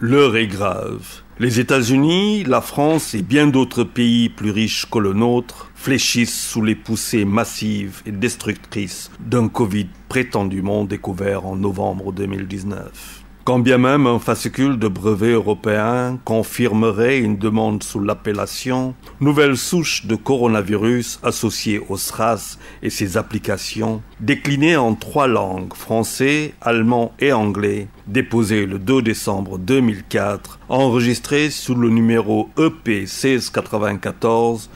L'heure est grave. Les États-Unis, la France et bien d'autres pays plus riches que le nôtre fléchissent sous les poussées massives et destructrices d'un Covid prétendument découvert en novembre 2019. Quand bien même un fascicule de brevet européen confirmerait une demande sous l'appellation nouvelle souche de coronavirus associée au SRAS et ses applications, déclinée en trois langues, français, allemand et anglais, déposé le 2 décembre 2004, enregistré sous le numéro EP 1694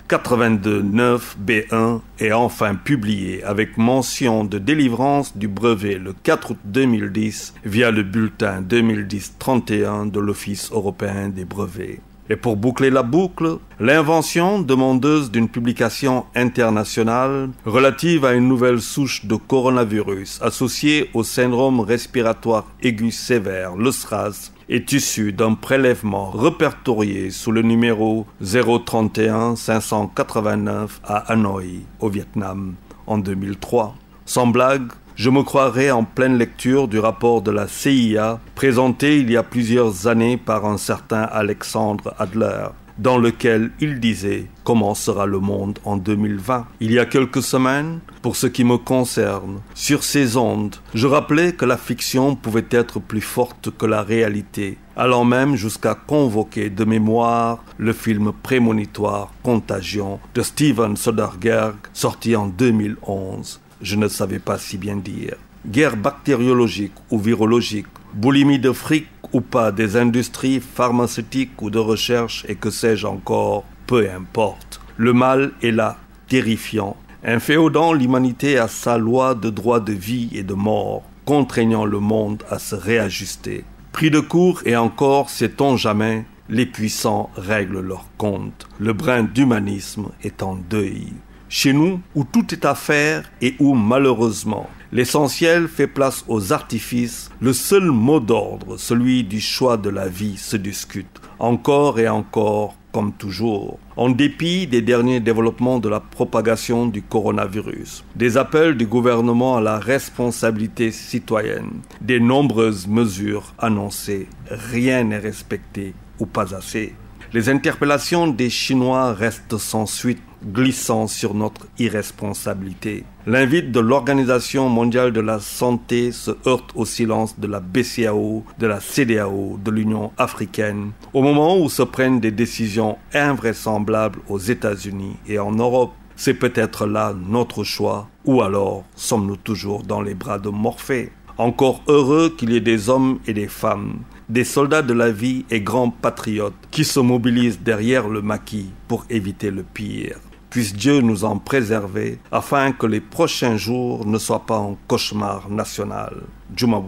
9 B1 et enfin publié avec mention de délivrance du brevet le 4 août 2010 via le bulletin 2010-31 de l'Office européen des brevets. Et pour boucler la boucle, l'invention demandeuse d'une publication internationale relative à une nouvelle souche de coronavirus associée au syndrome respiratoire aigu sévère, le SRAS, est issue d'un prélèvement répertorié sous le numéro 031 589 à Hanoi, au Vietnam, en 2003. Sans blague, je me croirais en pleine lecture du rapport de la CIA présenté il y a plusieurs années par un certain Alexandre Adler, dans lequel il disait comment sera le monde en 2020. Il y a quelques semaines, pour ce qui me concerne, sur ces ondes, je rappelais que la fiction pouvait être plus forte que la réalité, allant même jusqu'à convoquer de mémoire le film prémonitoire Contagion de Steven Soderbergh sorti en 2011 je ne savais pas si bien dire. Guerre bactériologique ou virologique, boulimie de fric ou pas des industries pharmaceutiques ou de recherche et que sais-je encore, peu importe. Le mal est là, terrifiant, inféodant l'humanité à sa loi de droit de vie et de mort, contraignant le monde à se réajuster. Pris de court et encore, sait-on jamais, les puissants règlent leur compte. Le brin d'humanisme est en deuil. Chez nous, où tout est à faire et où malheureusement l'essentiel fait place aux artifices, le seul mot d'ordre, celui du choix de la vie, se discute, encore et encore, comme toujours, en dépit des derniers développements de la propagation du coronavirus, des appels du gouvernement à la responsabilité citoyenne, des nombreuses mesures annoncées, rien n'est respecté ou pas assez. Les interpellations des Chinois restent sans suite, glissant sur notre irresponsabilité. L'invite de l'Organisation mondiale de la santé se heurte au silence de la BCAO, de la CDAO, de l'Union africaine, au moment où se prennent des décisions invraisemblables aux États-Unis et en Europe. C'est peut-être là notre choix, ou alors sommes-nous toujours dans les bras de Morphée? Encore heureux qu'il y ait des hommes et des femmes, des soldats de la vie et grands patriotes qui se mobilisent derrière le maquis pour éviter le pire. Puisse Dieu nous en préserver afin que les prochains jours ne soient pas un cauchemar national. Juma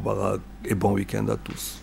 et bon week-end à tous.